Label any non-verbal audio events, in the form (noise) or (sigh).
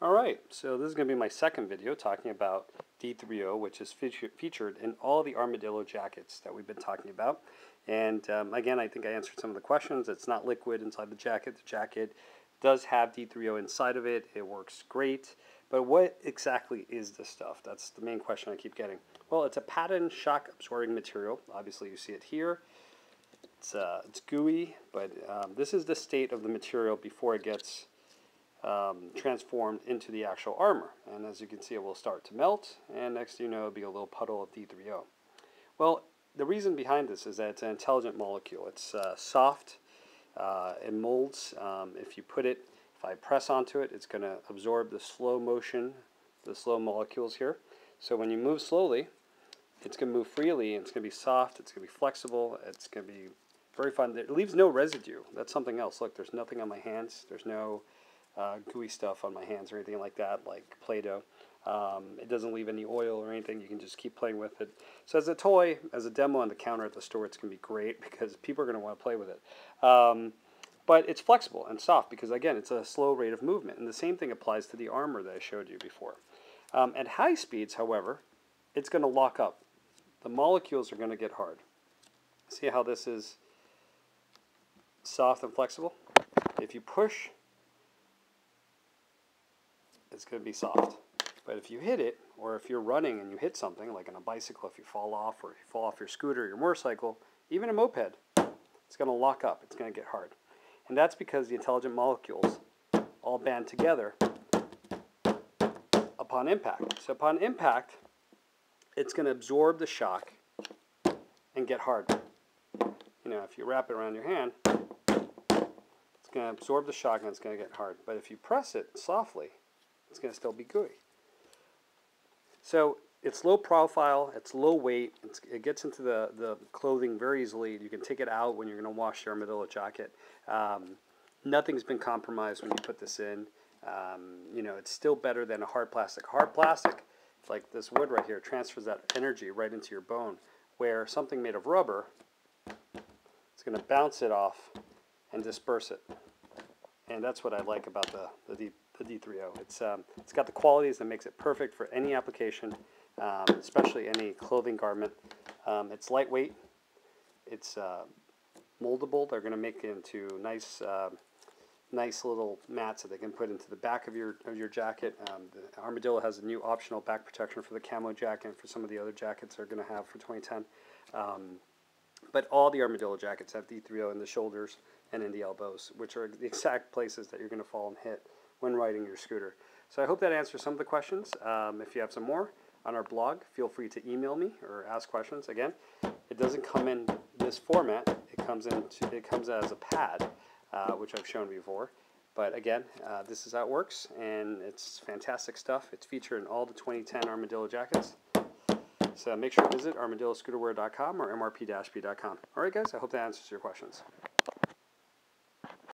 All right, so this is going to be my second video talking about D3O, which is feature, featured in all the Armadillo jackets that we've been talking about. And um, again, I think I answered some of the questions. It's not liquid inside the jacket. The jacket does have D3O inside of it. It works great. But what exactly is this stuff? That's the main question I keep getting. Well, it's a pattern shock absorbing material. Obviously, you see it here. It's, uh, it's gooey, but um, this is the state of the material before it gets um, transformed into the actual armor. And as you can see, it will start to melt, and next you know, it'll be a little puddle of D3O. Well, the reason behind this is that it's an intelligent molecule. It's uh, soft, uh, it molds. Um, if you put it, if I press onto it, it's going to absorb the slow motion, the slow molecules here. So when you move slowly, it's going to move freely, and it's going to be soft, it's going to be flexible, it's going to be very fun. It leaves no residue. That's something else. Look, there's nothing on my hands. There's no uh, gooey stuff on my hands or anything like that, like Play-Doh. Um, it doesn't leave any oil or anything. You can just keep playing with it. So as a toy, as a demo on the counter at the store, it's going to be great (laughs) because people are going to want to play with it. Um, but it's flexible and soft because, again, it's a slow rate of movement. And the same thing applies to the armor that I showed you before. Um, at high speeds, however, it's going to lock up. The molecules are going to get hard. See how this is soft and flexible? If you push it's going to be soft. But if you hit it, or if you're running and you hit something, like on a bicycle, if you fall off, or you fall off your scooter, your motorcycle, even a moped, it's going to lock up. It's going to get hard. And that's because the intelligent molecules all band together upon impact. So upon impact, it's going to absorb the shock and get hard. You know, if you wrap it around your hand, it's going to absorb the shock and it's going to get hard. But if you press it softly, it's going to still be gooey. So it's low profile, it's low weight, it's, it gets into the, the clothing very easily. You can take it out when you're going to wash your armadillo jacket. Um, nothing's been compromised when you put this in. Um, you know, it's still better than a hard plastic. Hard plastic, like this wood right here, transfers that energy right into your bone, where something made of rubber, it's going to bounce it off and disperse it. And that's what I like about the, the deep the D3O. It's, um, it's got the qualities that makes it perfect for any application, um, especially any clothing garment. Um, it's lightweight. It's uh, moldable. They're going to make it into nice, uh, nice little mats that they can put into the back of your of your jacket. Um, the Armadillo has a new optional back protection for the camo jacket and for some of the other jackets they're going to have for 2010. But all the Armadillo jackets have D3O in the shoulders and in the elbows, which are the exact places that you're going to fall and hit when riding your scooter. So I hope that answers some of the questions. Um, if you have some more on our blog, feel free to email me or ask questions. Again, it doesn't come in this format. It comes in it comes as a pad, uh, which I've shown before. But again, uh, this is how it works, and it's fantastic stuff. It's featured in all the 2010 Armadillo jackets. So uh, make sure to visit armadilloscooterwear.com or mrp-speed.com. All right, guys, I hope that answers your questions.